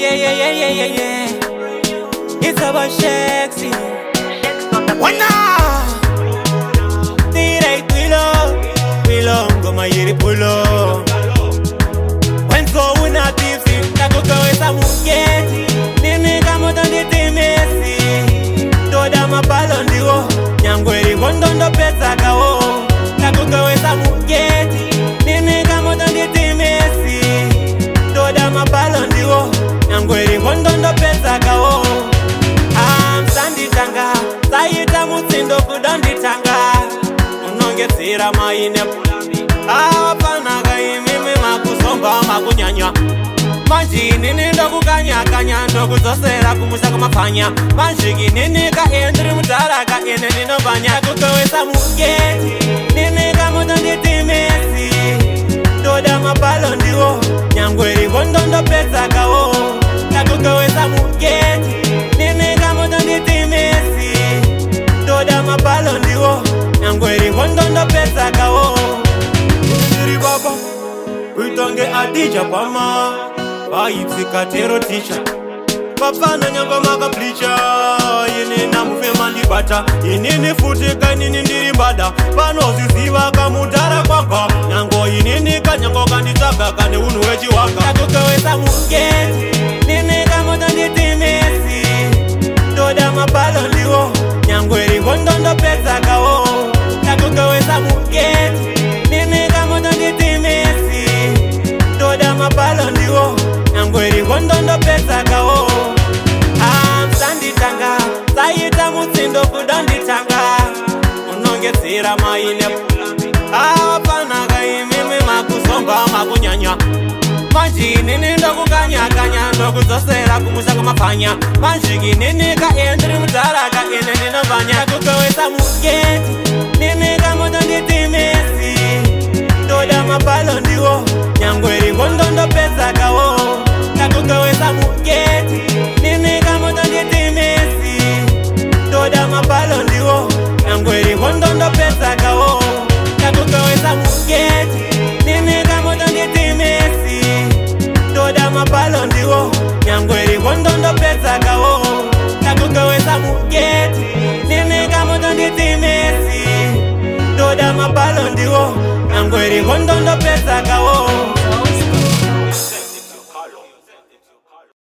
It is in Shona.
yeah, yeah, yeah, yeah, yeah, yeah. It's about sexy. Wana Tirei tuilo Wilongo mayiri pulo go una tipsy Nakukoweza mukeo tanga saita mutsindo kuda nditanga unongedzera maine pulami apanaka imimi makuzomba makunyanya manji inini ndokukanyakanya ndokudzosera kumusha kumapfanya manjiki nini ka endiri mudharaka ine ndinopfanya kukowesa mugee ndinopedzakawo uri baba uitonge adija kwama vaitsika tero ticha papana nyangwa makaplicha ini namufemandibata inini futi kainini ndiri mbada vanozviziva kamudhara kwagwa nyango inini kanyango kanditsaga kane unhu wechiwaka akukawesamuge ndopedzakawo hamsanditanga ah, saita mutsindo kudanditanga unongedzera maine hapanaka ah, imimi makuzomba makunyanya manji inini ndokukanyakanya ndokuzosera kumusha kwamapfanya manjiki nini kaendri mudzara kaine ndinovanya kukowesa mukee ndoda mabalo ndiwo nangweriwo ndondo pedzakawo takukawesa mugeti nimikamotonditimesi ndoda mabalo ndiwo nangweriwo ndondo pedzakawo takukawesa mugeti nimikamotonditimesi ndoda mabalo ndiwo nangweriwo ndondo pedzakawo